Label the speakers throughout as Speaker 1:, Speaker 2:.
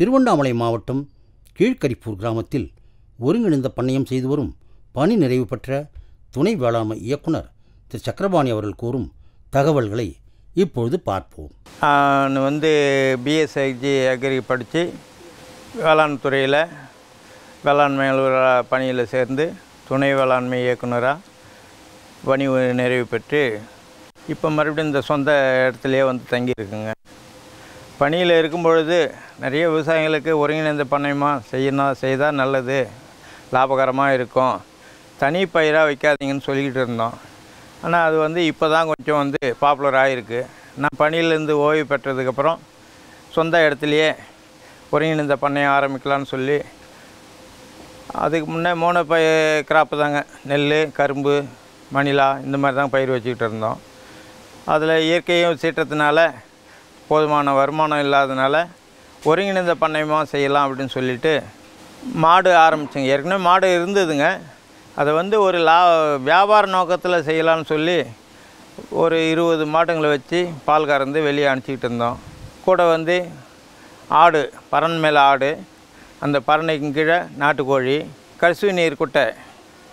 Speaker 1: திருவண்ணாமலை மாவட்டம் கீழ்கரிப்பூர் கிராமத்தில் ஒருங்கிணைந்த பண்ணையம் செய்து வரும் பணி நிறைவு பெற்ற துணை வேளாண்மை இயக்குனர் திரு. சக்கரபாணி அவர்கள் கூறும் தகவல்களை இப்பொழுது பார்ப்போம்.
Speaker 2: நான் வந்து பிஎஸ்ஐஜி அக்ரி படித்து வேளாண் துறையில் வேளாண்மை அலுவலர் பணியில் சேர்ந்து துணை வேளாண்மை இயக்குனராக பணி நிறைவு பெற்று இப்போ மறுபடியும் இந்த சொந்த இடத்துலையே வந்து தங்கியிருக்குங்க. பணியில் இருக்கும் பொழுது நிறைய விவசாயிகளுக்கு ஒருங்கிணைந்த பண்ணையமாக செய்யணும் செய்தால் நல்லது லாபகரமாக இருக்கும். தனி பயிராக வைக்காதீங்கன்னு சொல்லிக்கிட்டு இருந்தோம். ஆனால் அது வந்து இப்போ தான் கொஞ்சம் வந்து பாப்புலர் ஆகிருக்கு நான் பணியிலேருந்து ஓய்வு பெற்றதுக்கப்புறம் சொந்த இடத்துலையே ஒருங்கிணைந்த பண்ணையம் ஆரம்பிக்கலான்னு சொல்லி அதுக்கு முன்னே மூணு பய கிராப்பு தாங்க. நெல் கரும்பு மணிலா இந்த மாதிரி தான் பயிர் வச்சுக்கிட்டு இருந்தோம். அதில் இயற்கையும் சீற்றத்தினால போதுமான வருமானம் இல்லாதனால ஒருங்கிணைந்த பண்ணையமாக செய்யலாம் அப்படின்னு சொல்லிட்டு மாடு ஆரம்பித்தேங்க ஏற்கனவே மாடு இருந்ததுங்க. அதை வந்து ஒரு லா வியாபார நோக்கத்தில் செய்யலாம்னு சொல்லி ஒரு இருபது மாடுங்களை வச்சு பால் கறந்து வெளியே அனுப்பிச்சிக்கிட்டு இருந்தோம். கூட வந்து ஆடு பறன் மேலே ஆடு அந்த பறனைக்கு கீழே நாட்டுக்கோழி கரிசு நீர் குட்டை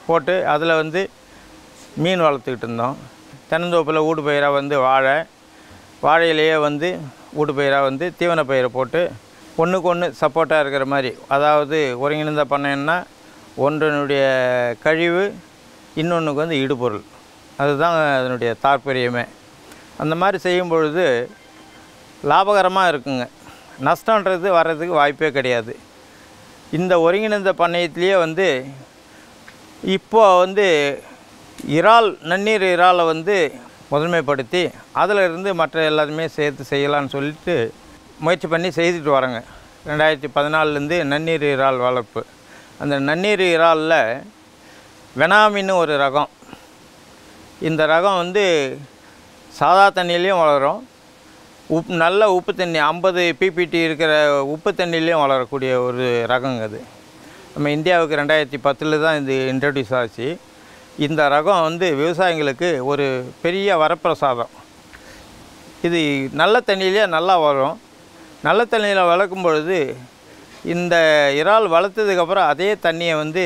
Speaker 2: போட்டு அதில் வந்து மீன் வளர்த்துக்கிட்டு இருந்தோம். தென்னந்தோப்பில் ஊடு பயிராக வந்து வாழை வாழையிலேயே வந்து ஊடு பயிராக வந்து தீவன பயிரை போட்டு ஒன்றுக்கு ஒன்று சப்போர்ட்டாக இருக்கிற மாதிரி அதாவது ஒருங்கிணைந்த பண்ணைன்னா ஒன்றினுடைய கழிவு இன்னொன்றுக்கு வந்து இடுபொருள். அதுதான் அதனுடைய தாற்பயமே. அந்த மாதிரி செய்யும் பொழுது லாபகரமாக இருக்குங்க. நஷ்டன்றது வர்றதுக்கு வாய்ப்பே கிடையாது. இந்த ஒருங்கிணைந்த பண்ணையத்திலேயே வந்து இப்போ வந்து இறால் நன்னீர் இறாலை வந்து முதன்மைப்படுத்தி அதில் இருந்து மற்ற எல்லாத்தையுமே சேர்த்து செய்யலாம்னு சொல்லிட்டு முயற்சி பண்ணி செய்துட்டு வரோங்க. ரெண்டாயிரத்தி பதினாலுலேருந்து நன்னீர் இறால் வளர்ப்பு. அந்த நன்னீர் இறாலில் வெனாமின்னு ஒரு ரகம். இந்த ரகம் வந்து சாதா தண்ணியிலையும் வளரும். உப் நல்ல உப்பு தண்ணி ஐம்பது பிபிடி இருக்கிற உப்பு தண்ணியிலையும் வளரக்கூடிய ஒரு ரகங்க அது. நம்ம இந்தியாவுக்கு ரெண்டாயிரத்தி பத்தில் தான் இது இன்ட்ரடியூஸ் ஆச்சு. இந்த ரகம் வந்து விவசாயிங்களுக்கு ஒரு பெரிய வரப்பிரசாதம். இது நல்ல தண்ணியிலே நல்லா வரும். நல்ல தண்ணியில் வளர்க்கும் பொழுது இந்த இறால் வளர்த்ததுக்கப்புறம் அதே தண்ணியை வந்து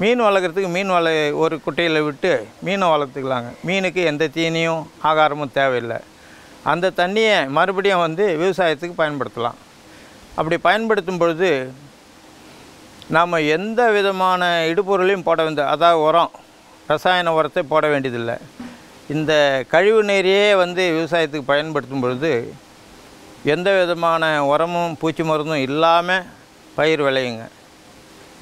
Speaker 2: மீன் வளர்க்குறதுக்கு மீன் வள ஒரு குட்டையில் விட்டு மீனை வளர்த்துக்கலாங்க. மீனுக்கு எந்த தீனியும் ஆகாரமும் தேவையில்லை. அந்த தண்ணியை மறுபடியும் வந்து விவசாயத்துக்கு பயன்படுத்தலாம். அப்படி பயன்படுத்தும் பொழுது நாம் எந்த விதமான இடுபொருளையும் போட வேண்டிய அதாவது உரம் ரசாயன உரத்தை போட வேண்டியதில்லை. இந்த கழிவு நீரையே வந்து விவசாயத்துக்கு பயன்படுத்தும் பொழுது எந்த விதமான உரமும் பூச்சி மருந்தும் இல்லாமல் பயிர் விளையுங்க.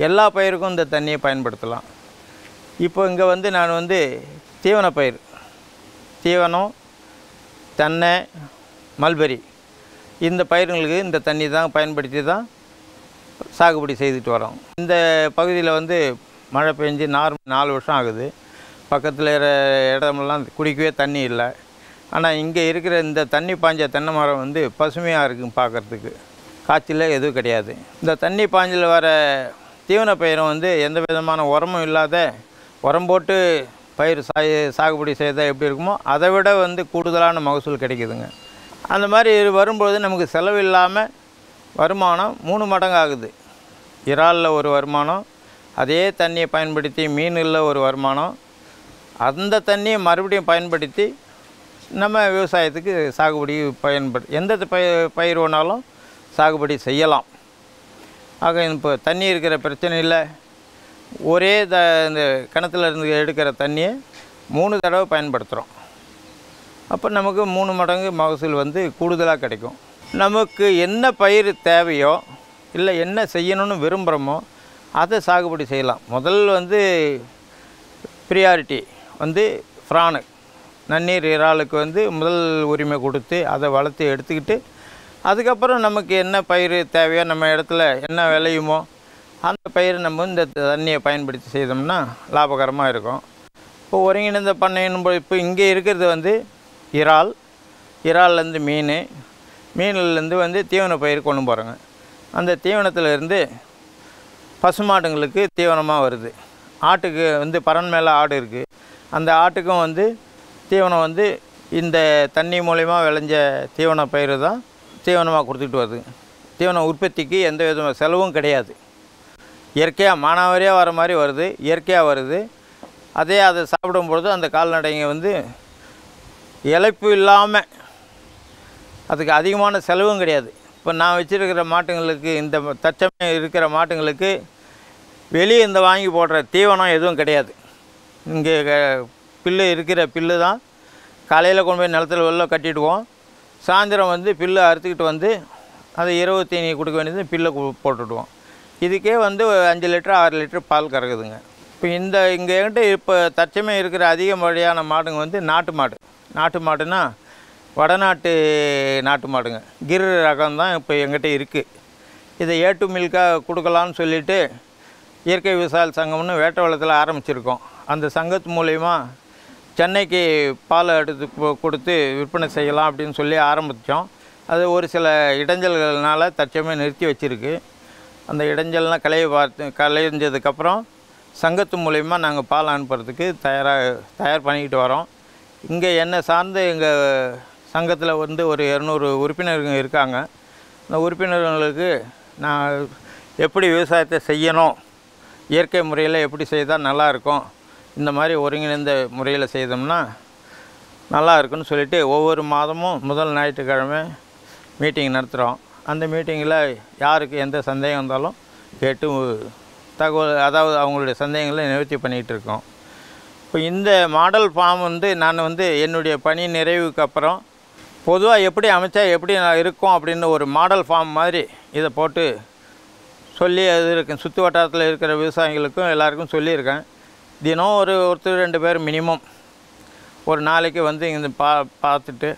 Speaker 2: எல்லா பயிருக்கும் இந்த தண்ணியை பயன்படுத்தலாம். இப்போ இங்கே வந்து நான் வந்து தீவன பயிர் தீவனம் தென்னை மல்பெரி இந்த பயிர்களுக்கு இந்த தண்ணி தான் பயன்படுத்தி தான் சாகுபடி செய்துட்டு வரோம். இந்த பகுதியில் வந்து மழை பெஞ்சு நார் நாலு வருஷம் ஆகுது. பக்கத்தில் இருக்கிற இடமெல்லாம் குடிக்கவே தண்ணி இல்லை. ஆனால் இங்கே இருக்கிற இந்த தண்ணி பாய்ஞ்ச தென்னை மரம் வந்து பசுமையாக இருக்கும் பார்க்குறதுக்கு காய்ச்சல் எதுவும் கிடையாது. இந்த தண்ணி பாஞ்சில் வர தீவன பயிரும் வந்து எந்த விதமான உரமும் இல்லாத உரம் போட்டு பயிர் சாய் சாகுபடி செய்தால் எப்படி இருக்குமோ அதை விட வந்து கூடுதலான மகசூல் கிடைக்குதுங்க. அந்த மாதிரி வரும்போது நமக்கு செலவு இல்லாமல் வருமானம் மூணு மடங்கு ஆகுது இறாலில் ஒரு வருமானம் அதே தண்ணியை பயன்படுத்தி மீனில் ஒரு வருமானம். அந்த தண்ணியை மறுபடியும் பயன்படுத்தி நம்ம விவசாயத்துக்கு சாகுபடி பயன்படு எந்த பய பயிர் வேணாலும் சாகுபடி செய்யலாம். ஆக இப்போ தண்ணி இருக்கிற பிரச்சனை இல்லை. ஒரே த இந்த கிணத்துல இருந்து எடுக்கிற தண்ணியை மூணு தடவை பயன்படுத்துகிறோம் அப்போ நமக்கு மூணு மடங்கு மகசூல் வந்து கூடுதலாக கிடைக்கும். நமக்கு என்ன பயிர் தேவையோ இல்லை என்ன செய்யணும்னு விரும்புகிறோமோ அதை சாகுபடி செய்யலாம். முதல் வந்து ப்ரியாரிட்டி வந்து ஃப்ரானு. நன்னீர் இறாலுக்கு வந்து முதல் உரிமை கொடுத்து அதை வளர்த்து எடுத்துக்கிட்டு அதுக்கப்புறம் நமக்கு என்ன பயிர் தேவையோ நம்ம இடத்துல என்ன விளையுமோ அந்த பயிரை நம்ம இந்த தண்ணியை பயன்படுத்தி செய்தோம்னா லாபகரமாக இருக்கும். இப்போ ஒருங்கிணைந்த பண்ணையணும் போது இப்போ இங்கே இருக்கிறது வந்து இறால். இறால்லேருந்து மீன். மீன்லேருந்து வந்து தீவன பயிர் கொண்டு போகிறோங்க அந்த தீவனத்துலேருந்து பசுமாடுங்களுக்கு தீவனமாக வருது. ஆட்டுக்கு வந்து பரன் மேலே ஆடு இருக்குது அந்த ஆட்டுக்கும் வந்து தீவனம் வந்து இந்த தண்ணி மூலயமா விளைஞ்ச தீவன பயிர் தான் தீவனமாக கொடுத்துட்டு வருது. தீவன உற்பத்திக்கு எந்த விதமான செலவும் கிடையாது. இயற்கையாக மானாவாரியாக வர மாதிரி வருது. இயற்கையாக வருது. அதே அதை சாப்பிடும்பொழுது அந்த கால்நடைங்க வந்து இழைப்பு இல்லாமல் அதுக்கு அதிகமான செலவும் கிடையாது. இப்போ நான் வச்சுருக்கிற மாட்டுங்களுக்கு இந்த தற்சமயம் இருக்கிற மாட்டுங்களுக்கு வெளியே இந்த வாங்கி போடுற தீவனம் எதுவும் கிடையாது. இங்கே பில்லு இருக்கிற பில்லு தான். காலையில் கொண்டு போய் நிலத்துல வெளில கட்டிடுவோம். சாயந்தரம் வந்து பில்லு அறுத்துக்கிட்டு வந்து அதை இரவு தீனி கொடுக்க வேண்டியது பில்லை போட்டுடுவோம். இதுக்கே வந்து அஞ்சு லிட்டர் ஆறு லிட்டர் பால் கறக்குதுங்க. இப்போ இந்த இங்கே என்கிட்ட இப்போ தச்சமே இருக்கிற அதிகப்படியான மாடுங்க வந்து நாட்டு மாடு. நாட்டு மாடுனா வடநாட்டு நாட்டு மாடுங்க. கிர் ரகம் தான் இப்போ எங்கிட்ட இருக்குது இதை ஏட்டு மில்காக கொடுக்கலான்னு சொல்லிட்டு இயற்கை விவசாய சங்கம்னு வேட்டவளத்தில் ஆரம்பிச்சிருக்கோம். அந்த சங்கத்து மூலயமா சென்னைக்கு பால் எடுத்து கொடுத்து விற்பனை செய்யலாம் அப்படின்னு சொல்லி ஆரம்பித்தோம் அது ஒரு சில இடைஞ்சல்கள்னால் தற்சமயம் நிறுத்தி வச்சுருக்கு. அந்த இடைஞ்சல்லாம் கலைய பார்த்து கலைஞ்சதுக்கப்புறம் சங்கத்து மூலயமா நாங்கள் பால் அனுப்புறதுக்கு தயாராக தயார் பண்ணிக்கிட்டு வரோம். இங்கே என்னை சார்ந்து எங்கள் சங்கத்தில் வந்து ஒரு இரநூறு உறுப்பினர்கள் இருக்காங்க. இந்த உறுப்பினர்களுக்கு நான் எப்படி விவசாயத்தை செய்யணும்? இயற்கை முறையில் எப்படி செய்தால் நல்லாயிருக்கும் இந்த மாதிரி ஒருங்கிணைந்த முறையில் செய்தோம்னா நல்லா இருக்குன்னு சொல்லிட்டு ஒவ்வொரு மாதமும் முதல் ஞாயிற்றுக்கிழமை மீட்டிங் நடத்துகிறோம் அந்த மீட்டிங்கில் யாருக்கு எந்த சந்தேகம் இருந்தாலும் கேட்டு தகவல் அதாவது அவங்களுடைய சந்தேகங்களை நிவர்த்தி பண்ணிகிட்டு இருக்கோம். இப்போ இந்த மாடல் ஃபார்ம் வந்து நான் வந்து என்னுடைய பணி நிறைவுக்கு அப்புறம் பொதுவாக எப்படி அமைச்சா எப்படி நான் இருக்கும் அப்படின்னு ஒரு மாடல் ஃபார்ம் மாதிரி இதை போட்டு சொல்லி அது இருக்கேன் சுற்று வட்டாரத்தில் இருக்கிற விவசாயிகளுக்கும் எல்லாருக்கும் சொல்லியிருக்கேன். தினம் ஒரு ஒருத்தர் ரெண்டு பேர் மினிமம் ஒரு நாளைக்கு வந்து இங்கே பா பார்த்துட்டு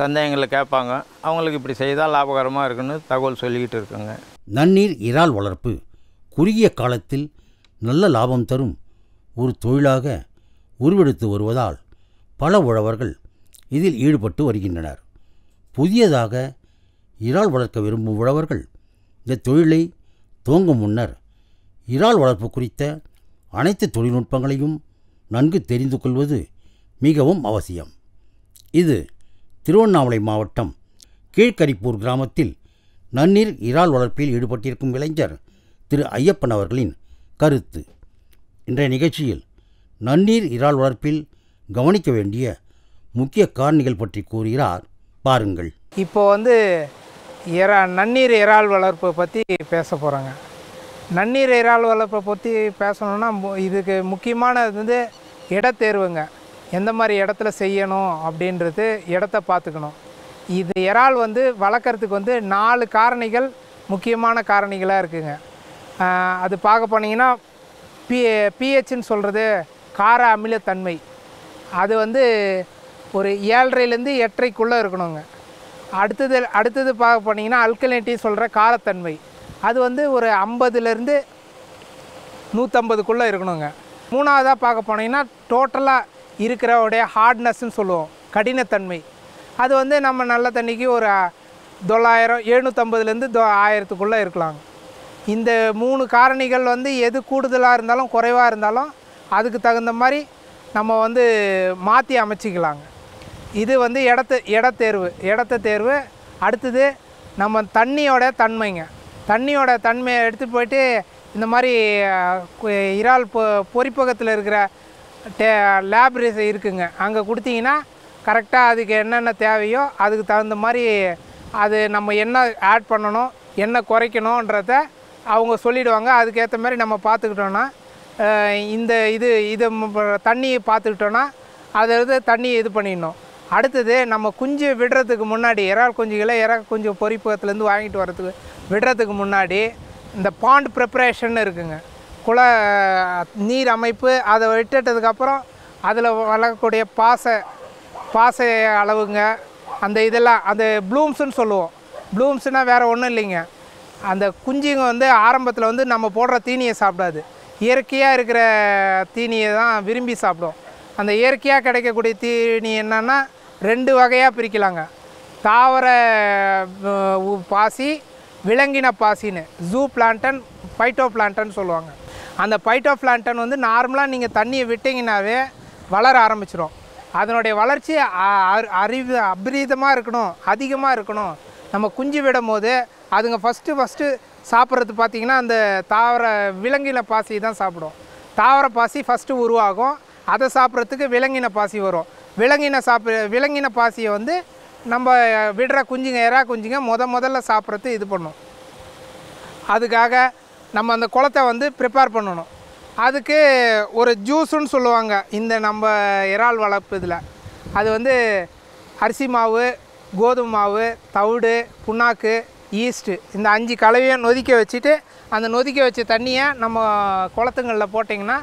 Speaker 2: சந்தேகங்களை கேட்பாங்க. அவங்களுக்கு இப்படி செய்தால் லாபகரமாக இருக்குன்னு தகவல் சொல்லிக்கிட்டு இருக்குங்க.
Speaker 1: நன்னீர் இறால் வளர்ப்பு குறுகிய காலத்தில் நல்ல லாபம் தரும். ஒரு தொழிலாக உருவெடுத்து வருவதால் பல உழவர்கள் இதில் ஈடுபட்டு வருகின்றனர். புதியதாக இறால் வளர்க்க விரும்பும் உழவர்கள் இந்த தொழிலை துவங்கும் முன்னர் இறால் வளர்ப்பு குறித்த அனைத்து தொழில்நுட்பங்களையும் நன்கு தெரிந்து கொள்வது மிகவும் அவசியம். இது திருவண்ணாமலை மாவட்டம் கீழ்கரிப்பூர் கிராமத்தில் நன்னீர் இறால் வளர்ப்பில் ஈடுபட்டிருக்கும் இளைஞர் திரு ஐயப்பன் அவர்களின் கருத்து. இன்றைய நிகழ்ச்சியில் நன்னீர் இறால் வளர்ப்பில் கவனிக்க வேண்டிய முக்கிய காரணிகள் பற்றி கூறுகிறார் பாருங்கள்.
Speaker 3: இப்போ வந்து இறா நன்னீர் இறால் வளர்ப்பை பற்றி பேச போகிறோங்க நன்னீர் இறால் வளர்ப்பை பற்றி பேசணுன்னா மு- இதுக்கு முக்கியமானது வந்து இடத்தேர்வுங்க. எந்த மாதிரி இடத்துல செய்யணும் அப்படின்றது இடத்த பார்த்துக்கணும். இது இறால் வந்து வளர்க்குறதுக்கு வந்து நாலு காரணிகள் முக்கியமான காரணிகளாக இருக்குங்க. அது பார்க்க போனீங்கன்னா பி பிஹெச்னு சொல்கிறது கார அமிலத்தன்மை. அது வந்து ஒரு ஏழரைலேருந்து எட்டரைக்குள்ளே இருக்கணுங்க. அடுத்தது அடுத்தது பார்க்க போனீங்கன்னா அல்கலினிட்டி சொல்கிற காரத்தன்மை. அது வந்து ஒரு ஐம்பதுலேருந்து நூற்றம்பதுக்குள்ளே இருக்கணுங்க. மூணாவதாக பார்க்க போனீங்கன்னா டோட்டலாக இருக்கிறவுடைய ஹார்ட்னஸ்ன்னு சொல்லுவோம் கடினத்தன்மை. அது வந்து நம்ம நல்ல தண்ணிக்கு ஒரு தொள்ளாயிரம் எழுநூற்றம்பதுலேருந்து தொ ஆயிரத்துக்குள்ளே இருக்கலாங்க. இந்த மூணு காரணிகள் வந்து எது கூடுதலாக இருந்தாலும் குறைவாக இருந்தாலும் அதுக்கு தகுந்த மாதிரி நம்ம வந்து மாற்றி அமைச்சிக்கலாங்க. இது வந்து இடத்த இடத்தேர்வு இடத்த தேர்வு. அடுத்தது நம்ம தண்ணியோட தன்மைங்க. தண்ணியோட தன்மையை எடுத்துகிட்டு போயிட்டு இந்த மாதிரி இறால் பொ பொறிப்பகத்தில் இருக்கிற டே லேப் இருக்குங்க. அங்கே கொடுத்தீங்கன்னா கரெக்டாக அதுக்கு என்னென்ன தேவையோ அதுக்கு தகுந்த மாதிரி அது நம்ம என்ன ஆட் பண்ணணும் என்ன குறைக்கணுன்றத அவங்க சொல்லிவிடுவாங்க அதுக்கேற்ற மாதிரி நம்ம பார்த்துக்கிட்டோன்னா இந்த இது இது தண்ணியை பார்த்துக்கிட்டோன்னா அதை வந்து தண்ணியை இது பண்ணிடணும். அடுத்தது நம்ம குஞ்சு விடுறதுக்கு முன்னாடி இறால் குஞ்சுகளை இறா குஞ்சு பொறிப்பகத்துலேருந்து வாங்கிட்டு வரதுக்கு விடுறதுக்கு முன்னாடி இந்த பாண்ட் ப்ரிப்பரேஷன் இருக்குங்க. குள நீர் அமைப்பு அதை விட்டுட்டதுக்கப்புறம் அதில் வளரக்கூடிய பாசை பாசை அளவுங்க அந்த இதெல்லாம் அந்த ப்ளூம்ஸுன்னு சொல்லுவோம். ப்ளூம்ஸ்னால் வேறு ஒன்றும் இல்லைங்க. அந்த குஞ்சுங்க வந்து ஆரம்பத்தில் வந்து நம்ம போடுற தீனியை சாப்பிடாது. இயற்கையாக இருக்கிற தீனியை தான் விரும்பி சாப்பிடும். அந்த இயற்கையாக கிடைக்கக்கூடிய தீனி என்னென்னா ரெண்டு வகையாக பிரிக்கலாங்க. தாவர உ- பாசி விலங்கின பாசின்னு ஜூ பிளான்டன் பைட்டோ பிளான்டன் சொல்லுவாங்க. அந்த பைட்டோ பிளான்டன் வந்து நார்மலாக நீங்கள் தண்ணியை விட்டிங்கனாவே வளர ஆரம்பிச்சிடும் அதனுடைய வளர்ச்சி அ- அறிவு அபரீதமாக இருக்கணும் அதிகமாக இருக்கணும். நம்ம குஞ்சு விடும் போது அதுங்க ஃபஸ்ட்டு ஃபஸ்ட்டு சாப்பிட்றது பார்த்திங்கன்னா அந்த தாவர விலங்கின பாசி தான் சாப்பிடும். தாவர பாசி ஃபஸ்ட்டு உருவாகும். அதை சாப்பிட்றதுக்கு விலங்கின பாசி வரும். விலங்கின சாப்பிட விலங்கின பாசியை வந்து நம்ம விடுற குஞ்சுங்க எறா குஞ்சுங்க முத முதல்ல சாப்பிட்றது இது பண்ணும். அதுக்காக நம்ம அந்த குளத்தை வந்து ப்ரிப்பேர் பண்ணணும். அதுக்கு ஒரு ஜூஸுன்னு சொல்லுவாங்க இந்த நம்ம இறால் வளர்ப்பு இதில். அது வந்து அரிசி மாவு கோதுமை மாவு தவிடு புண்ணாக்கு ஈஸ்ட்டு இந்த அஞ்சு கலவையும் நொதிக்க வச்சுட்டு அந்த நொதிக்க வச்ச தண்ணியை நம்ம குளத்துங்களில் போட்டிங்கன்னா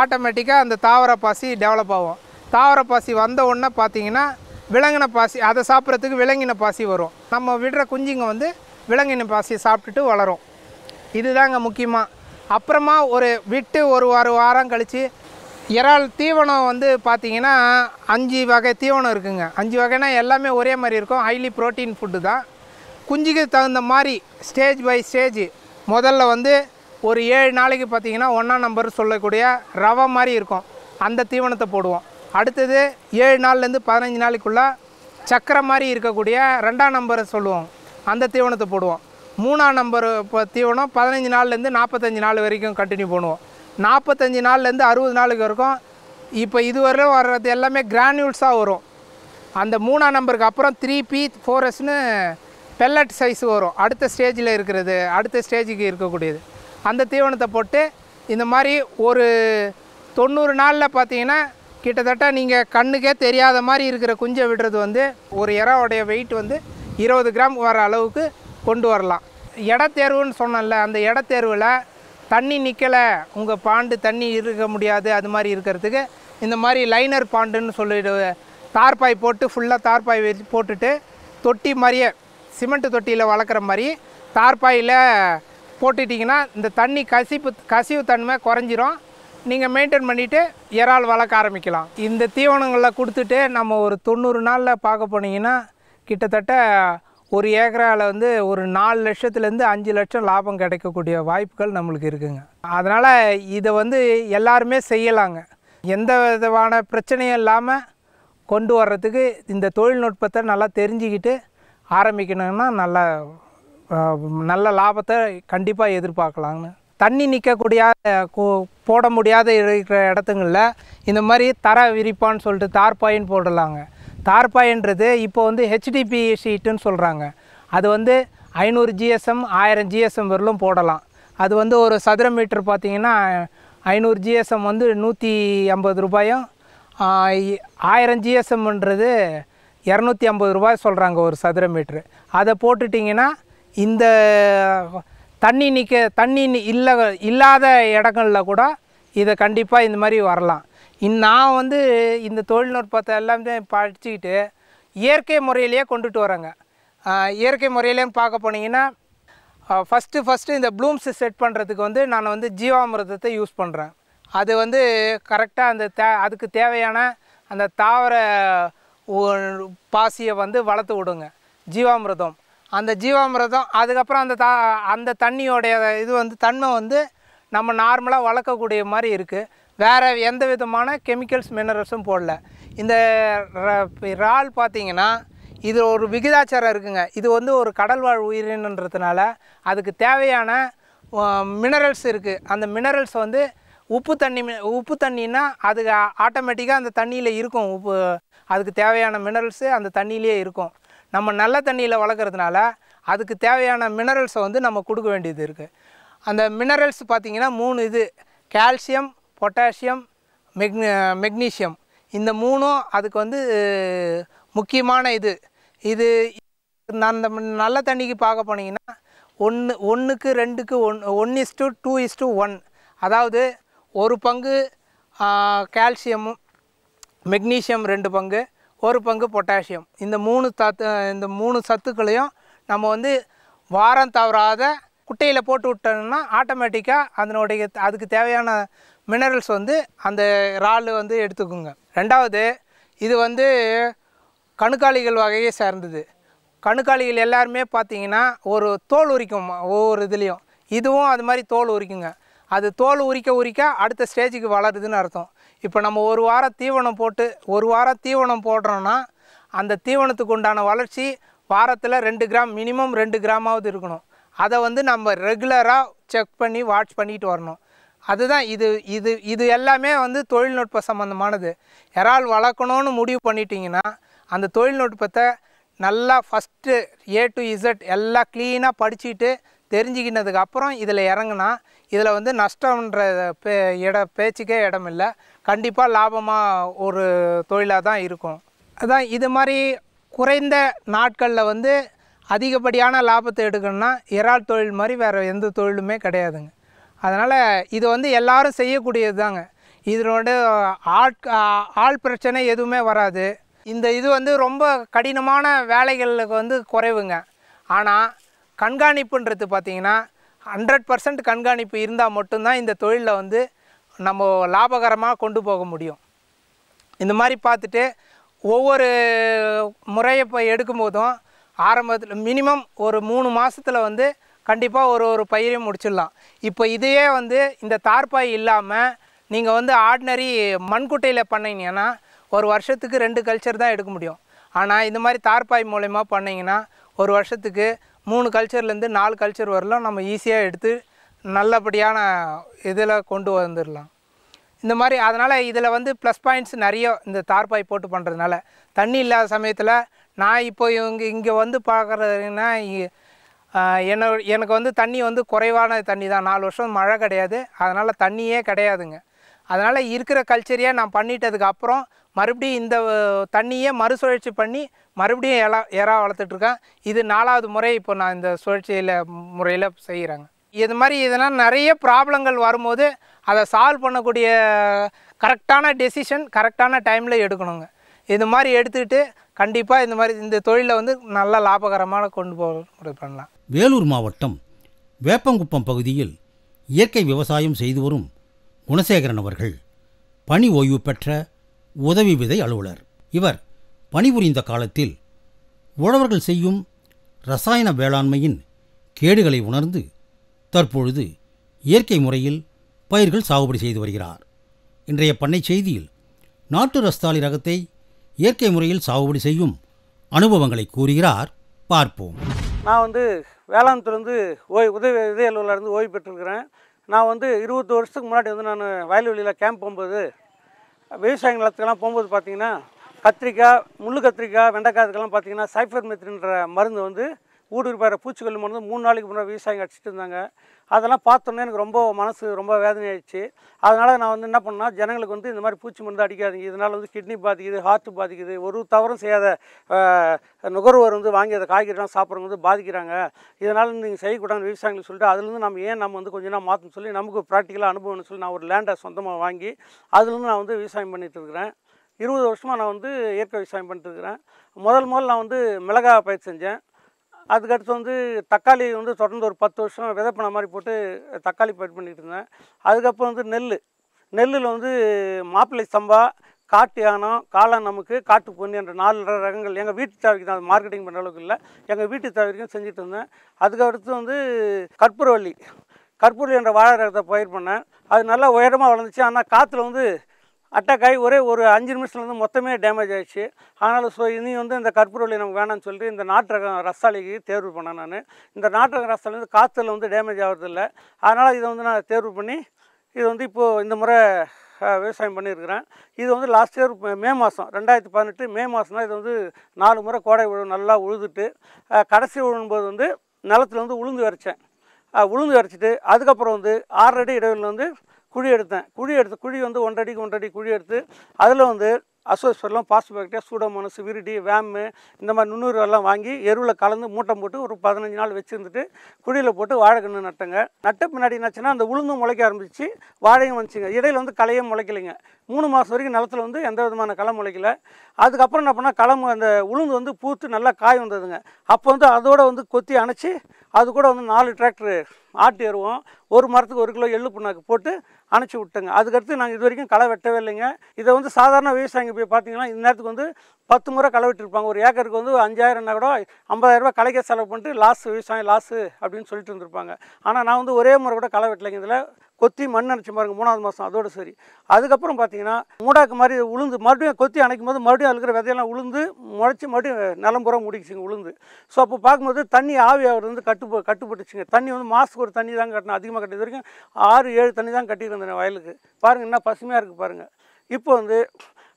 Speaker 3: ஆட்டோமேட்டிக்காக அந்த தாவர பாசி டெவலப் ஆகும். தாவர பாசி வந்த உடனே பார்த்தீங்கன்னா விலங்கின பாசி அதை சாப்பிட்றதுக்கு விலங்கின பாசி வரும். நம்ம விடுற குஞ்சுங்க வந்து விலங்கின பாசியை சாப்பிட்டுட்டு வளரும். இதுதாங்க முக்கியமாக அப்புறமா ஒரு விட்டு ஒரு ஒரு வாரம் கழித்து இறால் தீவனம் வந்து பார்த்தீங்கன்னா அஞ்சு வகை தீவனம் இருக்குங்க. அஞ்சு வகைனா எல்லாமே ஒரே மாதிரி இருக்கும். ஹைலி புரோட்டீன் ஃபுட்டு தான். குஞ்சுக்கு தகுந்த மாதிரி ஸ்டேஜ் பை ஸ்டேஜ் முதல்ல வந்து ஒரு ஏழு நாளைக்கு பார்த்தீங்கன்னா ஒன்றாம் நம்பர் சொல்லக்கூடிய ரவை மாதிரி இருக்கும். அந்த தீவனத்தை போடுவோம். அடுத்தது ஏழு நாள்லேருந்து பதினஞ்சு நாளைக்குள்ளே சக்கரை மாதிரி இருக்கக்கூடிய ரெண்டாம் நம்பரை சொல்லுவோம். அந்த தீவனத்தை போடுவோம். மூணாம் நம்பர் இப்போ தீவனம் பதினஞ்சு நாள்லேருந்து நாற்பத்தஞ்சு நாள் வரைக்கும் கண்டினியூ பண்ணுவோம். நாற்பத்தஞ்சு நாள்லேருந்து அறுபது நாளுக்கு வரைக்கும் இப்போ இதுவரை வர்றது எல்லாமே கிரானியூல்ஸாக வரும். அந்த மூணாம் நம்பருக்கு அப்புறம் த்ரீ பி ஃபோர் எஸ்னு பெல்லட் சைஸ் வரும். அடுத்த ஸ்டேஜில் இருக்கிறது அடுத்த ஸ்டேஜுக்கு இருக்கக்கூடியது. அந்த தீவனத்தை போட்டு இந்த மாதிரி ஒரு தொண்ணூறு நாளில் பார்த்தீங்கன்னா கிட்டத்தட்ட நீங்கள் கண்ணுக்கே தெரியாத மாதிரி இருக்கிற குஞ்சை விடுறது வந்து ஒரு இறாவுடைய வெயிட் வந்து இருபது கிராம் வர அளவுக்கு கொண்டு வரலாம். இடத்தேர்வுன்னு சொன்னல அந்த இடத்தேர்வில் தண்ணி நிற்கலை உங்கள் பாண்டு தண்ணி இருக்க முடியாது அது மாதிரி இருக்கிறதுக்கு இந்த மாதிரி லைனர் பாண்டுன்னு சொல்லிடு தார்பாய் போட்டு ஃபுல்லாக தார்பாய் வச்சு போட்டுட்டு தொட்டி மாதிரியே சிமெண்ட் தொட்டியில் வளர்க்குற மாதிரி தார்பாயில் போட்டுட்டிங்கன்னா இந்த தண்ணி கசிப்பு கசிவு தன்மை குறைஞ்சிரும். நீங்கள் மெயின்டைன் பண்ணிவிட்டு இறால் வளர்க்க ஆரம்பிக்கலாம். இந்த தீவனங்களை கொடுத்துட்டு நம்ம ஒரு தொண்ணூறு நாளில் பார்க்க போனீங்கன்னா கிட்டத்தட்ட ஒரு ஏக்கரால் வந்து ஒரு நாலு லட்சத்துலேருந்து அஞ்சு லட்சம் லாபம் கிடைக்கக்கூடிய வாய்ப்புகள் நம்மளுக்கு இருக்குங்க. அதனால் இதை வந்து எல்லாருமே செய்யலாங்க. எந்த விதமான பிரச்சனையும் இல்லாமல் கொண்டு வர்றதுக்கு இந்த தொழில்நுட்பத்தை நல்லா தெரிஞ்சுக்கிட்டு ஆரம்பிக்கணும்னா நல்லா நல்ல லாபத்தை கண்டிப்பாக எதிர்பார்க்கலாங்க தண்ணி நிற்கக்கூடிய போட முடியாத இருக்கிற இடத்துங்களில் இந்த மாதிரி தர விரிப்பான்னு சொல்லிட்டு தார்பாயின் போடலாங்க. தார்பாயின்றது இப்போ வந்து ஹெச்டிபி ஷீட்டுன்னு சொல்கிறாங்க அது வந்து ஐநூறு ஜிஎஸ்எம் ஆயிரம் ஜிஎஸ்எம் வரலும் போடலாம். அது வந்து ஒரு சதுர மீட்டர் பார்த்திங்கன்னா ஐநூறு ஜிஎஸ்எம் வந்து நூற்றி ஐம்பது ரூபாயும் ஆயிரம் ஜிஎஸ்எம்ன்றது இரநூத்தி ஐம்பது ரூபாய் சொல்கிறாங்க ஒரு சதுர மீட்ரு அதை போட்டுட்டிங்கன்னா இந்த தண்ணி நிற்க தண்ணி இல்லை இல்லாத இடங்களில் கூட இதை கண்டிப்பாக இந்த மாதிரி வரலாம். இன் நான் வந்து இந்த தொழில்நுட்பத்தை எல்லாமே படிச்சுக்கிட்டு இயற்கை முறையிலேயே கொண்டுட்டு வரேங்க. இயற்கை முறையிலேயும் பார்க்க போனீங்கன்னா ஃபஸ்ட்டு ஃபஸ்ட்டு இந்த ப்ளூம்ஸ் செட் பண்ணுறதுக்கு வந்து நான் வந்து ஜீவாமிர்தத்தை யூஸ் பண்ணுறேன் அது வந்து கரெக்டாக அந்த தே அதுக்கு தேவையான அந்த தாவர பாசியை வந்து வளர்த்து விடுங்க. ஜீவாமிரதம். அந்த ஜீவாமிரதம் அதுக்கப்புறம் அந்த தா அந்த தண்ணியோடைய இது வந்து தன்மை வந்து நம்ம நார்மலாக வளர்க்கக்கூடிய மாதிரி இருக்குது வேறு எந்த விதமான கெமிக்கல்ஸ் மினரல்ஸும் போடல. இந்த ர- இறால் பார்த்திங்கன்னா இது ஒரு விகிதாச்சாரம் இருக்குங்க. இது வந்து ஒரு கடல்வாழ் உயிரினன்றதுனால அதுக்கு தேவையான மினரல்ஸ் இருக்குது அந்த மினரல்ஸ் வந்து உப்பு தண்ணி உப்பு தண்ணின்னா அது ஆட்டோமேட்டிக்காக அந்த தண்ணியில் இருக்கும் உப்பு. அதுக்கு தேவையான மினரல்ஸு அந்த தண்ணியிலே இருக்கும். நம்ம நல்ல தண்ணியில் வளர்க்குறதுனால அதுக்கு தேவையான மினரல்ஸை வந்து நம்ம கொடுக்க வேண்டியது இருக்குது அந்த மினரல்ஸ் பார்த்திங்கன்னா மூணு இது. கால்சியம் பொட்டாசியம் மெக்னி மெக்னீஷியம் இந்த மூணும் அதுக்கு வந்து முக்கியமான இது. இது அந்த நல்ல தண்ணிக்கு பார்க்க போனீங்கன்னா ஒன்று ஒன்றுக்கு ரெண்டுக்கு one one is to two is to one அதாவது ஒரு பங்கு கால்சியமும் மெக்னீஷியம் ரெண்டு பங்கு. ஒரு பங்கு பொட்டாசியம். இந்த மூணு தத்து இந்த மூணு சத்துக்களையும் நம்ம வந்து வாரம் தவறாத குட்டையில் போட்டு விட்டோம்னா ஆட்டோமேட்டிக்காக அதனுடைய அதுக்கு தேவையான மினரல்ஸ் வந்து அந்த இறால் வந்து எடுத்துக்குங்க. ரெண்டாவது இது வந்து கணுக்காளிகள் வகையை சேர்ந்தது. கணுக்காளிகள் எல்லாருமே பார்த்தீங்கன்னா ஒரு தோல் உரிக்கும் ஒவ்வொரு இதுலேயும். இதுவும் அது மாதிரி தோல் உரிக்குங்க. அது தோல் உரிக்க உரிக்க அடுத்த ஸ்டேஜுக்கு வளருதுன்னு அர்த்தம். இப்போ நம்ம ஒரு வாரம் தீவனம் போட்டு ஒரு வாரம் தீவனம் போடுறோன்னா அந்த தீவனத்துக்கு உண்டான வளர்ச்சி வாரத்தில் ரெண்டு கிராம் மினிமம் ரெண்டு கிராமாவது இருக்கணும். அதை வந்து நம்ம ரெகுலராக செக் பண்ணி வாட்ச் பண்ணிட்டு வரணும். அதுதான் இது இது இது எல்லாமே வந்து தொழில்நுட்ப சம்மந்தமானது இறால் வளர்க்கணும்னு முடிவு பண்ணிட்டீங்கன்னா அந்த தொழில்நுட்பத்தை நல்லா ஃபஸ்ட்டு ஏ டு இசட் எல்லாம் க்ளீனாக படிச்சுட்டு தெரிஞ்சுக்கினதுக்கு அப்புறம் இதில் இறங்குனா இதில் வந்து நஷ்டம்ன்ற பே இட பேச்சுக்கே இடம் இல்லை கண்டிப்பாக லாபமாக ஒரு தொழிலாக தான் இருக்கும். அதான் இது மாதிரி குறைந்த நாட்களில் வந்து அதிகப்படியான லாபத்தை எடுக்கணும்னா இறால் தொழில் மாதிரி வேறு எந்த தொழிலுமே கிடையாதுங்க. அதனால் இது வந்து எல்லாரும் செய்யக்கூடியது தாங்க. இதனோட ஆட் ஆள் பிரச்சனை எதுவுமே வராது. இந்த இது வந்து ரொம்ப கடினமான வேலைகளுக்கு வந்து குறைவுங்க. ஆனால் கண்காணிப்புன்றது பார்த்திங்கன்னா ஹண்ட்ரட் பர்சன்ட் கண்காணிப்பு இருந்தால் மட்டும்தான் இந்த தொழிலில் வந்து நம்ம லாபகரமாக கொண்டு போக முடியும். இந்த மாதிரி பார்த்துட்டு ஒவ்வொரு முறையை இப்போ எடுக்கும்போதும் ஆரம்பத்தில் மினிமம் ஒரு மூணு மாதத்தில் வந்து கண்டிப்பாக ஒரு ஒரு பயிரையும் முடிச்சிடலாம். இப்போ இதையே வந்து இந்த தார்பாய் இல்லாமல் நீங்கள் வந்து ஆர்டினரி மண்குட்டையில் பண்ணீங்கன்னா ஒரு வருஷத்துக்கு ரெண்டு கல்ச்சர் தான் எடுக்க முடியும். ஆனால் இந்த மாதிரி தார்பாய் மூலயமா பண்ணிங்கன்னா ஒரு வருஷத்துக்கு மூணு கல்ச்சர்லேருந்து நாலு கல்ச்சர் வரலாம் நம்ம ஈஸியாக எடுத்து நல்லபடியான இதில் கொண்டு வந்துடலாம். இந்த மாதிரி அதனால் இதில் வந்து ப்ளஸ் பாயிண்ட்ஸ் நிறைய இந்த தார்பாய் போட்டு பண்ணுறதுனால தண்ணி இல்லாத சமயத்தில் நான் இப்போ இவங்க இங்கே வந்து பார்க்குறதுன்னா என்ன எனக்கு வந்து தண்ணி வந்து குறைவான தண்ணி தான். நாலு வருஷம் மழை கிடையாது. அதனால் தண்ணியே கிடையாதுங்க. அதனால் இருக்கிற கல்ச்சரையே நான் பண்ணிட்டதுக்கு அப்புறம் மறுபடியும் இந்த தண்ணியே மறுசுழற்சி பண்ணி மறுபடியும் எலா இறா வளர்த்துட்ருக்கேன் இது நாலாவது முறை இப்போ நான் இந்த சுழற்சியில் முறையில் செய்கிறேங்க இது மாதிரி இதெல்லாம் நிறைய ப்ராப்ளங்கள் வரும்போது அதை சால்வ் பண்ணக்கூடிய கரெக்டான டெசிஷன் கரெக்டான டைமில் எடுக்கணுங்க. இது மாதிரி எடுத்துக்கிட்டு கண்டிப்பாக இந்த மாதிரி இந்த தொழிலை வந்து நல்லா லாபகரமாக கொண்டு போக பண்ணலாம்.
Speaker 1: வேலூர் மாவட்டம் வேப்பங்குப்பம் பகுதியில் இயற்கை விவசாயம் செய்து வரும் குணசேகரன் அவர்கள் பணி ஓய்வு பெற்ற உதவி விதை அலுவலர். இவர் பணிபுரிந்த காலத்தில் உழவர்கள் செய்யும் ரசாயன வேளாண்மையின் கேடுகளை உணர்ந்து தற்பொழுது இயற்கை முறையில் பயிர்கள் சாகுபடி செய்து வருகிறார். இன்றைய பண்ணை செய்தியில் நாட்டு ரஸ்தாலி ரகத்தை இயற்கை முறையில் சாகுபடி செய்யும் அனுபவங்களை கூறுகிறார். பார்ப்போம்.
Speaker 4: நான் வந்து வேளாண்துறைந்து ஓய் உதவி உதவி அலுவலர்லேருந்து ஓய்வு பெற்றிருக்கிறேன். நான் வந்து இருபது வருஷத்துக்கு முன்னாடி வந்து நான் வயல்வெளியில் கேம்ப் போகும்போது விவசாய நிலத்துக்கெல்லாம் போகும்போது பார்த்திங்கன்னா கத்திரிக்காய் முள்ளு கத்திரிக்காய் வெண்டைக்காய் இதுக்கெல்லாம் பார்த்தீங்கன்னா சைஃபர் மெத்ரின்ற மருந்து வந்து ஊடுருப்பார பூச்சிக்கொல்லி மருந்து மூணு நாளைக்கு முன்னாடி விவசாயம் அடிச்சிட்டு இருந்தாங்க. அதெல்லாம் பார்த்தோன்னே எனக்கு ரொம்ப மனசு ரொம்ப வேதனையாயிடுச்சு. அதனால் நான் வந்து என்ன பண்ணால் ஜனங்களுக்கு வந்து இந்த மாதிரி பூச்சி மருந்து அடிக்காதீங்க. இதனால் வந்து கிட்னி பாதிக்குது ஹார்ட் பாதிக்குது. ஒரு தவறும் செய்யாத நுகர்வோர் வந்து வாங்கி அதை காய்கறிலாம் சாப்பிட்றவங்க வந்து பாதிக்கிறாங்க. இதனால் நீங்கள் செய்யக்கூடாதுன்னு விவசாயிகளுக்கு சொல்லிட்டு அதுலேருந்து நம்ம ஏன் நம்ம வந்து கொஞ்ச நாள் மாற்றணும்னு சொல்லி நமக்கு ப்ராக்டிக்கலாக அனுபவம்னு சொல்லி நான் ஒரு லேண்டை சொந்தமாக வாங்கி அதுலேருந்து நான் வந்து விவசாயம் பண்ணிகிட்டு இருக்கிறேன். இருபது வருஷமாக நான் வந்து இயற்கை விவசாயம் பண்ணிட்டுருக்கிறேன் முதல் முதல் நான் வந்து மிளகாய் பயிர் செஞ்சேன். அதுக்கடுத்து வந்து தக்காளி வந்து தொடர்ந்து ஒரு பத்து வருஷம் விதைப்பன மாதிரி போட்டு தக்காளி பயிர் பண்ணிகிட்டு இருந்தேன். அதுக்கப்புறம் வந்து நெல் நெல்லில் வந்து மாப்பிள்ளை சம்பா காட்டு யானம் காளான் நமக்கு காட்டு பொன்னி என்ற நாலு ரகங்கள். எங்கள் வீட்டு தேவைக்கு தான் மார்க்கெட்டிங் பண்ணுற அளவுக்கு இல்லை. எங்கள் வீட்டு தேவைக்கும் செஞ்சுட்டு இருந்தேன். அதுக்கடுத்து வந்து கற்பூரவள்ளி. கற்பூரவள்ளி என்ற வாழை ரகத்தை பயிர் பண்ணேன். அது நல்லா உயரமாக வளர்ந்துச்சு. ஆனால் காற்றுல வந்து அட்டாக்காய் ஒரே ஒரு அஞ்சு நிமிஷத்துல வந்து மொத்தமே டேமேஜ் ஆகிடுச்சு ஆனாலும் ஸோ இனி வந்து இந்த கற்பூரவள்ளி நமக்கு வேணாம்னு சொல்லிட்டு இந்த நாட்டு ரகம் ரசாலிக்கு தேர்வு பண்ணேன் நான். இந்த நாட்டு ரகம் ரசாலி வந்து காற்றுல வந்து டேமேஜ் ஆகிறதில்ல. அதனால் இதை வந்து நான் தேர்வு பண்ணி இது வந்து இப்போது இந்த முறை விவசாயம் பண்ணியிருக்கிறேன். இது வந்து லாஸ்ட் இயர் மே மாதம் ரெண்டாயிரத்தி பதினெட்டு மே மாதம் தான் இது வந்து நாலு முறை கோடை உழவு நல்லா உழுதுட்டு கடைசி உழும்போது வந்து நிலத்தில் வந்து உளுந்து வரைச்சேன். உளுந்து வரைச்சிட்டு அதுக்கப்புறம் வந்து ஆறு அடி இடைவெளியில் வந்து குழி எடுத்தேன். குழி எடுத்து குழி வந்து ஒன்றடிக்கு ஒன்றடி குழி எடுத்து அதில் வந்து அசோஸ்பெல்லாம் பாஸ்பேக்டியா சூடோமோனஸ் விரிடி வேம்மு இந்த மாதிரி நுண்ணுருவெல்லாம் எல்லாம் வாங்கி எருவில் கலந்து மூட்டை போட்டு ஒரு பதினஞ்சு நாள் வச்சுருந்துட்டு குழியில் போட்டு வாழைக்கன்று நட்டேங்க. நட்ட பின்னாடி என்னாச்சுன்னா அந்த உளுந்தும் முளைக்க ஆரம்பிச்சு வாழையும் வந்துச்சுங்க. இடையில் வந்து களையும் முளைக்கலைங்க. மூணு மாதம் வரைக்கும் நிலத்துல வந்து எந்த விதமான களை முளைக்கல. அதுக்கப்புறம் என்ன பண்ணால் களம் அந்த உளுந்து வந்து பூத்து நல்லா காய் வந்ததுங்க. அப்போ வந்து அதோட வந்து கொத்தி அணைச்சி அது கூட வந்து நாலு டிராக்டர் ஆட்டு எருவோம் ஒரு மரத்துக்கு ஒரு கிலோ எள்ளு புண்ணாக்கு போட்டு அணைச்சி விட்டுங்க. அதுக்கடுத்து நாங்கள் இது வரைக்கும் களை வெட்டவே இல்லைங்க. இதை வந்து சாதாரண விவசாயிங்க போய் பார்த்தீங்கன்னா இந்த நேரத்துக்கு வந்து பத்து முறை களை வெட்டிருப்பாங்க. ஒரு ஏக்கருக்கு வந்து அஞ்சாயிரம்னா கூட ஐம்பதாயிரம் ரூபாய் களைக்க செலவு பண்ணிட்டு லாஸ் விவசாயம் லாஸு அப்படின்னு சொல்லிட்டு இருந்திருப்பாங்க. ஆனால் நான் வந்து ஒரே முறை கூட களை வெட்டலைங்க இதில். கொத்தி மண் அணைச்சி பாருங்க மூணாவது மாதம் அதோட சரி. அதுக்கப்புறம் பார்த்தீங்கன்னா மூடாக்கு மாதிரி உளுந்து மறுபடியும் கொத்தி அணைக்கும் போது மறுபடியும் அதில் இருக்கிற விதையெல்லாம் உளுந்து முளைச்சி மறுபடியும் நிலம்புற முடிச்சுங்க உளுந்து. ஸோ அப்போ பார்க்கும்போது தண்ணி ஆவி ஆகிறது வந்து கட்டு கட்டுப்பட்டுச்சுங்க. தண்ணி வந்து மாதத்துக்கு ஒரு தண்ணி தான் கட்டணும் அதிகமாக கட்டியது வரைக்கும். ஆறு ஏழு தண்ணி தான் கட்டியிருந்தேன் வயலுக்கு. பாருங்கள் என்ன பசுமையாக இருக்குது பாருங்கள் இப்போ வந்து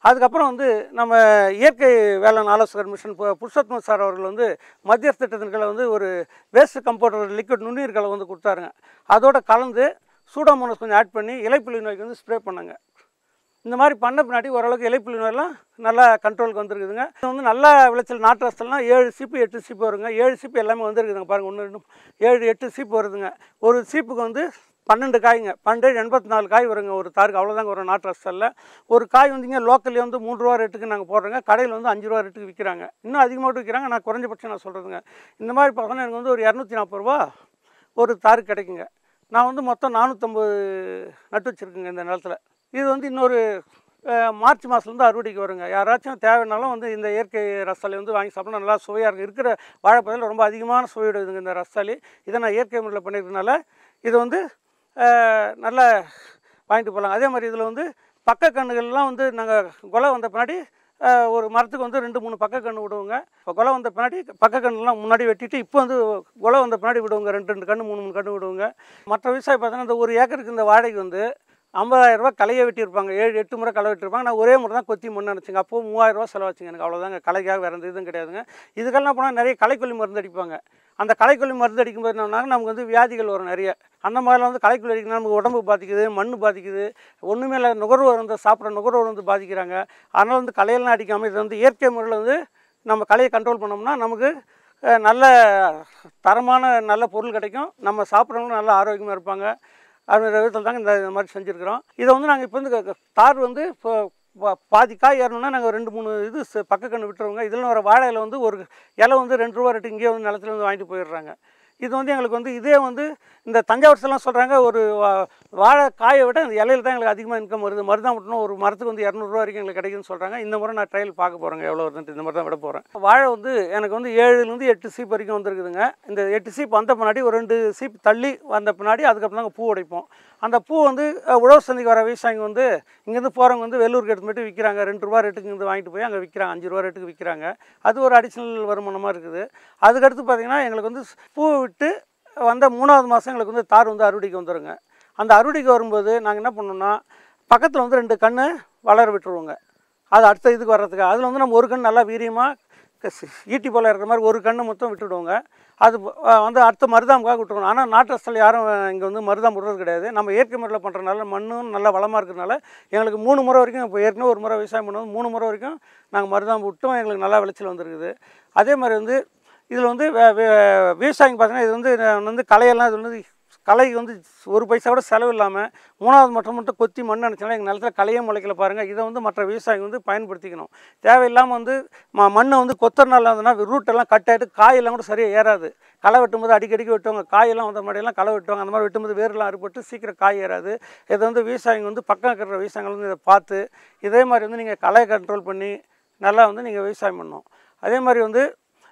Speaker 4: அதுக்கப்புறம் வந்து நம்ம இயற்கை வேளாண் ஆலோசகர் மிஷன் பு- புருஷோத்தமன் சார் அவர்கள் வந்து மத்திய திட்டத்தின் கீழே வந்து ஒரு வேஸ்ட் கம்போட்டர் லிக்விட் நுண்ணுயிர்களை வந்து கொடுத்தாருங்க. அதோட கலந்து சூடாமோனஸ் கொஞ்சம் ஆட் பண்ணி இலைப்புள்ளி நோய்க்கு வந்து ஸ்ப்ரே பண்ணாங்க. இந்த மாதிரி பண்ண பின்னாடி ஓரளவுக்கு இலைப்புள்ளி நோயெல்லாம் நல்லா கண்ட்ரோலுக்கு வந்துருக்குதுங்க. இது வந்து நல்லா விளைச்சல் நாட்டு ரசத்தெல்லாம் ஏழு சீப்பு எட்டு சீப்பு வருங்க. ஏழு சீப்பு எல்லாமே வந்துருக்குதுங்க பாருங்கள் ஒன்று ரெண்டு ஏழு எட்டு சீப்பு வருதுங்க. ஒரு சீப்புக்கு வந்து பன்னெண்டு காய்ங்க. பன்னெண்டு எண்பத்தி நாலு காய் வருங்க ஒரு தாருக்கு. அவ்வளோதாங்க வரும் நாட்டு ரசத்தில் ஒரு காய் வந்துங்க லோக்கல்லே வந்து மூணு ரூபா ரேட்டுக்கு நாங்கள் போடுறோங்க. கடையில் வந்து அஞ்சு ரூபா ரேட்டுக்கு விற்கிறாங்க இன்னும் அதிகமாக விற்கிறாங்க நான் குறைஞ்சபட்சம் நான் சொல்கிறதுங்க இந்த மாதிரி பார்த்தோன்னா எனக்கு வந்து ஒரு இரநூத்தி நாற்பது ரூபா ஒரு தாருக்கு கிடைக்குங்க. நான் வந்து மொத்தம் நானூற்றம்பது நட்டு வச்சுருக்கேங்க இந்த நிலத்தில். இது வந்து இன்னொரு மார்ச் மாதத்துலேருந்து அறுவடைக்கு வருங்க. யாராச்சும் தேவைனாலும் வந்து இந்த இயற்கை ரசாலி வந்து வாங்கி சாப்பிட்டா நல்லா சுவையாக இருக்குது இருக்கிற வாழைப்பதில் ரொம்ப அதிகமான சுவையுடையதுங்க இந்த ரசாலி இதை நான் இயற்கை முறையில் பண்ணியிருக்கனால இது வந்து நல்லா வாங்கிட்டு போகலாம். அதே மாதிரி இதில் வந்து பக்க கண்ணுகள்லாம் வந்து நாங்கள் கொலை வந்த பின்னாடி ஒரு மரத்துக்கு வந்து ரெண்டு மூணு பக்க கன்று விடுவோங்க. இப்போ கொலை வந்த பின்னாடி பக்க கன்றுலாம் முன்னாடி வெட்டிட்டு இப்போ வந்து கொலை வந்த பின்னாடி விடுவோங்க. ரெண்டு ரெண்டு கன்று மூணு மூணு கன்று விடுவோங்க. மற்ற விவசாயி பார்த்தீங்கன்னா இந்த ஒரு ஏக்கருக்கு இந்த வாடகை வந்து ஐம்பதாயிரம் ரூபாய் களையை வெட்டியிருப்பாங்க. ஏழு எட்டு முறை களை வெட்டியிருப்பாங்க. நான் ஒரே முறை தான் கொத்தி மண் நினச்சிங்க அப்போ மூவாயிரம் ரூபா செலவாச்சுங்க எனக்கு. அவ்வளோதாங்க கலைக்காக வேறு எந்த இதுவும் கிடையாதுங்க. இதுக்கெல்லாம் போனால் நிறைய களைக்கொல்லி மருந்து அடிப்பாங்க. அந்த களைக்கொல்லி மருந்து அடிக்கும்போது என்னன்னா நமக்கு வந்து வியாதிகள் வரும் நிறைய. அந்த மாதிரிலாம் வந்து களைக்கொல்லி அடிக்கணும் நமக்கு உடம்பு பாதிக்குது மண் பாதிக்குது. ஒன்றுமே இல்லை நுகர்வோர் வந்து சாப்பிட்ற நுகர்வோர் வந்து பாதிக்கிறாங்க. அதனால் வந்து களையெல்லாம் அடிக்காமல் இது வந்து இயற்கை முறையில் வந்து நம்ம கலையை கண்ட்ரோல் பண்ணோம்னா நமக்கு நல்ல தரமான நல்ல பொருள் கிடைக்கும். நம்ம சாப்பிட்றவங்களும் நல்ல ஆரோக்கியமாக இருப்பாங்க. அப்படின்ற விதத்தில் தாங்க இந்த மாதிரி செஞ்சுருக்கிறோம். இதை வந்து நாங்கள் இப்போ வந்து தார் வந்து இப்போ பாதி காய் ஏறணும்னா நாங்கள் ரெண்டு மூணு இது ச- பக்க கண்ணு விட்டுருவோங்க. இதில் வர வாழையில் வந்து ஒரு இலை வந்து ரெண்டு ரூபா ரேட்டு இங்கேயே வந்து நிலத்துல வந்து வாங்கிட்டு போயிடுறாங்க. இது வந்து எங்களுக்கு வந்து இதே வந்து இந்த தஞ்சாவூர்ஸ்லாம் சொல்கிறாங்க ஒரு வா- வாழை காயை விட இந்த இலையில தான் எங்களுக்கு அதிகமாக இன்கம் வருது. மருதாம் விட்டணும் ஒரு மரத்துக்கு வந்து இரநூறுவா வரைக்கும் எங்களுக்கு கிடைக்குதுன்னு சொல்கிறாங்க இந்த முறை நான் ட்ரையல் பார்க்க போகிறேங்க எவ்வளோ வருதுன்ட்டு இந்த மாதிரி தான் விட போகிறேன் வாழை வந்து எனக்கு வந்து ஏழுலேருந்து எட்டு சீப் வரைக்கும் வந்திருக்குதுங்க. இந்த எட்டு சீப் வந்த பின்னாடி ஒரு ரெண்டு சீப் தள்ளி வந்த பின்னாடி அதுக்கப்புறம் தாங்க பூ உடைப்போம். அந்த பூ வந்து உழவு உழவர் சந்தைக்கு வர விவசாயிங்க வந்து இங்கேருந்து போகிறவங்க வந்து வெள்ளூருக்கு எடுத்து மட்டும் விற்கிறாங்க ரெண்டு ரூபா ரேட்டுக்கு இருந்து வாங்கிட்டு போய் அங்கே விற்கிறாங்க அஞ்சு ரூபா ரேட்டுக்கு விற்கிறாங்க அது ஒரு அடிஷ்னல் வருமானமாக இருக்குது. அதுக்கடுத்து பார்த்திங்கன்னா எங்களுக்கு வந்து பூ விட்டு வந்த மூணாவது மாதம் எங்களுக்கு வந்து தார் வந்து அறுவடைக்கு வந்துடுங்க அந்த அறுவடைக்கு வரும்போது நாங்கள் என்ன பண்ணோம்னா பக்கத்தில் வந்து ரெண்டு கன்று வளர விட்டுருவோங்க. அது அடுத்த இதுக்கு வர்றதுக்கு அதில் வந்து நம்ம ஒரு கன்று நல்லா வீரியமாக ஈட்டி போல் இருக்கிற மாதிரி ஒரு கன்று மொத்தம் விட்டுடுவோங்க. அது வந்து அடுத்த மருதாமுக்காக விட்டுருவோம். ஆனால் நாட்டு ரசத்தில் யாரும் இங்கே வந்து மருதாம் விடுறது கிடையாது. நம்ம இயற்கை முறையில் பண்ணுறதுனால மண்ணும் நல்லா வளமாக இருக்கிறதுனால எங்களுக்கு மூணு முறை வரைக்கும் இப்போ ஏற்கனவே ஒரு முறை விவசாயம் பண்ணுவோம் மூணு முறை வரைக்கும் நாங்கள் மருதாம் விட்டும். எங்களுக்கு நல்லா விளைச்சல் வந்துருக்குது. அதே மாதிரி வந்து இதில் வந்து வே- விவசாயிங்க பார்த்தீங்கன்னா இது வந்து நான் வந்து களையெல்லாம் இது வந்து களைக்கு வந்து ஒரு பைசா கூட செலவு இல்லாமல் மூணாவது மட்டும் மட்டும் கொத்தி மண் நினச்சாலும் எங்கள் நிலத்தில் களையே முளைக்கல பாருங்கள் இதை வந்து மற்ற விவசாயிங்க வந்து பயன்படுத்திக்கணும். தேவையில்லாமல் வந்து ம மண்ணை வந்து கொத்தறனால இருந்ததுன்னா ரூட்டெல்லாம் கட் ஆகிட்டு காயெல்லாம் கூட சரியாக ஏறாது. களை வெட்டும்போது அடிக்கடிக்கு வெட்டுவாங்க. காயெல்லாம் வந்த மாதிரியெல்லாம் களை வெட்டுவாங்க. அந்த மாதிரி வெட்டும்போது வேர்லாம் அறுபட்டு சீக்கிரம் காய் ஏறாது. இதை வந்து விவசாயிங்க வந்து பக்கம் இருக்கிற விவசாயிகள் வந்து இதை பார்த்து இதே மாதிரி வந்து நீங்கள் களையை கண்ட்ரோல் பண்ணி நல்லா வந்து நீங்கள் விவசாயம் பண்ணணும். அதே மாதிரி வந்து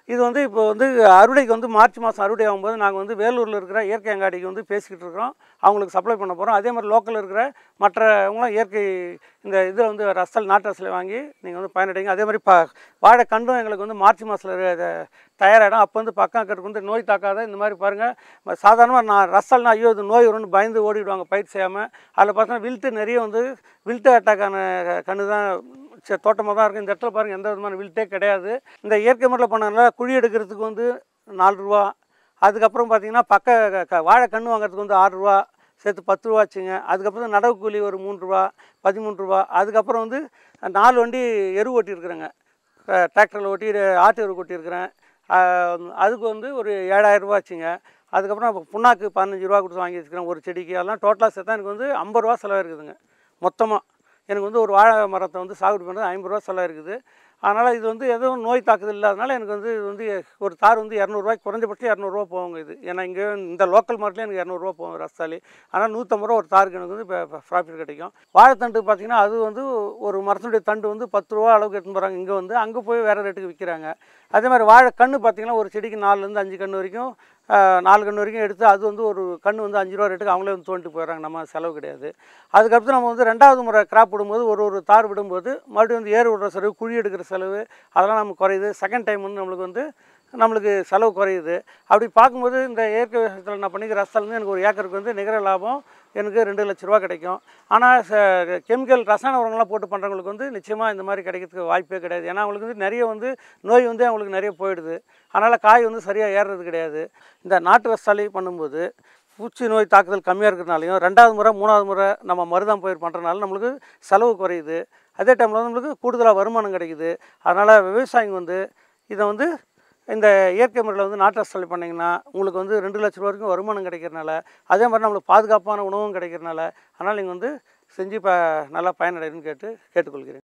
Speaker 4: இது வந்து இப்போ வந்து அறுவடைக்கு வந்து மார்ச் மாதம் அறுவடை ஆகும்போது நாங்கள் வந்து வேலூரில் இருக்கிற இயற்கை அங்காடிக்கு வந்து பேசிக்கிட்டு இருக்கிறோம். அவங்களுக்கு சப்ளை பண்ண போகிறோம் அதே மாதிரி லோக்கலில் இருக்கிற மற்றவங்களும் இயற்கை இந்த இதில் வந்து ரசல் நாட்டு ரசலை வாங்கி நீங்கள் வந்து பயனடைங்க. அதே மாதிரி ப வாழை கண்டும் எங்களுக்கு வந்து மார்ச் மாதத்தில் தயாராகிடும் அப்போ வந்து பக்கம் இருக்கிறதுக்கு வந்து நோய் தாக்காத இந்த மாதிரி பாருங்கள் சாதாரணமாக நான் ரசல்னா ஐயோ இது நோய் வரும்னு பயந்து ஓடிடுவாங்க பயிர் செய்யாமல் அதில் பார்த்தோன்னா வில்ட்டு நிறைய வந்து வில்ட்டு அட்டாக்கான கன்று தான் தோட்டமாக தான் இருக்குது இந்த இடத்துல பாருங்கள் எந்த விதமான வில்ட்டே கிடையாது. இந்த இயற்கை முறையில் பண்ணதுனால குழி எடுக்கிறதுக்கு வந்து நாலு ரூபா. அதுக்கப்புறம் பார்த்தீங்கன்னா பக்க க- வாழை கன்று வாங்குறதுக்கு வந்து ஆறு ரூபா சேர்த்து பத்து ரூபா ஆச்சுங்க அதுக்கப்புறம் நடவு கூலி ஒரு மூணு ரூபா பதிமூணு ரூபா. அதுக்கப்புறம் வந்து நாலு வண்டி எரு ஓட்டியிருக்கிறேங்க. டிராக்டரில் ஓட்டி ஆட்டு எரு ஓட்டியிருக்கிறேன் அதுக்கு வந்து ஒரு ஏழாயிரரூபா ஆச்சுங்க அதுக்கப்புறம் புண்ணாக்கு பதினஞ்சு ரூபா கொடுத்து வாங்கி வச்சுக்கிறேன் ஒரு செடிக்கு. அதெல்லாம் டோட்டலாக சேர்த்தா எனக்கு வந்து ஐம்பது ரூபா செலவு இருக்குதுங்க மொத்தமாக எனக்கு வந்து ஒரு வாழை மரத்தை வந்து சாகுபடி பண்ணுறது ஐம்பது ரூபா செலவு இருக்குது. அதனால் இது வந்து எதுவும் நோய் தாக்குதல் இல்லாதனால எனக்கு வந்து இது வந்து ஒரு தார் வந்து இரநூறுவாய்க்கு குறைஞ்சபட்சம் இரநூறுவா போவாங்க இது. ஏன்னா இங்கே இந்த லோக்கல் மார்க்கெட்லேயே எனக்கு இரநூறுவா போகும் ரஸ்தாலி. ஆனால் நூற்றம்பது ரூபா ஒரு தாருக்கு எனக்கு வந்து இப்போ ப்ராஃபிட் கிடைக்கும். வாழைத்தண்டு பார்த்திங்கன்னா அது வந்து ஒரு மரத்தினுடைய தண்டு வந்து பத்து ரூபா அளவுக்கு எடுத்துன்னு போகிறாங்க இங்கே வந்து அங்கே போய் வேறு ரேட்டுக்கு விற்கிறாங்க அதே மாதிரி வாழை கன்று பார்த்திங்கன்னா ஒரு செடிக்கு நாலுலேருந்து அஞ்சு கன்று வரைக்கும் நாலு கன்று வரைக்கும் எடுத்து அது வந்து ஒரு கன்று வந்து அஞ்சு ரூபா ரேட்டுக்கு அவங்களே வந்து தோண்டிட்டு போயிடுறாங்க நம்ம செலவு கிடையாது. அதுக்கடுத்து நம்ம வந்து ரெண்டாவது முறை கிராப் விடும்போது ஒரு ஒரு தார் விடும்போது மறுபடியும் வந்து ஏர் விடுற செலவு குழி எடுக்கிற செலவு அதெல்லாம் நமக்கு குறையுது. செகண்ட் டைம் வந்து நம்மளுக்கு வந்து நம்மளுக்கு செலவு குறையுது. அப்படி பார்க்கும்போது இந்த இயற்கை விவசாயத்தில் நான் பண்ணிக்கிற ரசத்துலேருந்து எனக்கு ஒரு ஏக்கருக்கு வந்து நிகர லாபம் எனக்கு ரெண்டு லட்ச ரூபா கிடைக்கும். ஆனால் கெமிக்கல் ரசாயன உரங்கள்லாம் போட்டு பண்ணுறவங்களுக்கு வந்து நிச்சயமாக இந்த மாதிரி கிடைக்கிறதுக்கு வாய்ப்பே கிடையாது. ஏன்னா அவங்களுக்கு வந்து நிறைய வந்து நோய் வந்து அவங்களுக்கு நிறைய போயிடுது. அதனால் காய் வந்து சரியாக ஏறுறது கிடையாது. இந்த நாட்டு ரசாலி பண்ணும்போது பூச்சி நோய் தாக்குதல் கம்மியாக இருக்கிறனாலையும் ரெண்டாவது முறை மூணாவது முறை நம்ம மருதாம் பயிர் பண்ணுறதுனால நம்மளுக்கு செலவு குறையுது. அதே டைமில் வந்து நம்மளுக்கு கூடுதலாக வருமானம் கிடைக்குது. அதனால் விவசாயிங்க வந்து இதை வந்து இந்த இயற்கை முறையில் வந்து நாட்டு ரசலை பண்ணிங்கன்னா உங்களுக்கு வந்து ரெண்டு லட்ச ரூபா வரைக்கும் வருமானம் கிடைக்கிறனால அதே மாதிரி நம்மளுக்கு பாதுகாப்பான உணவும் கிடைக்கிறனால அதனால் நீங்கள் வந்து செஞ்சு ப நல்லா பயனடைன்னு கேட்டு கேட்டுக்கொள்கிறேன்.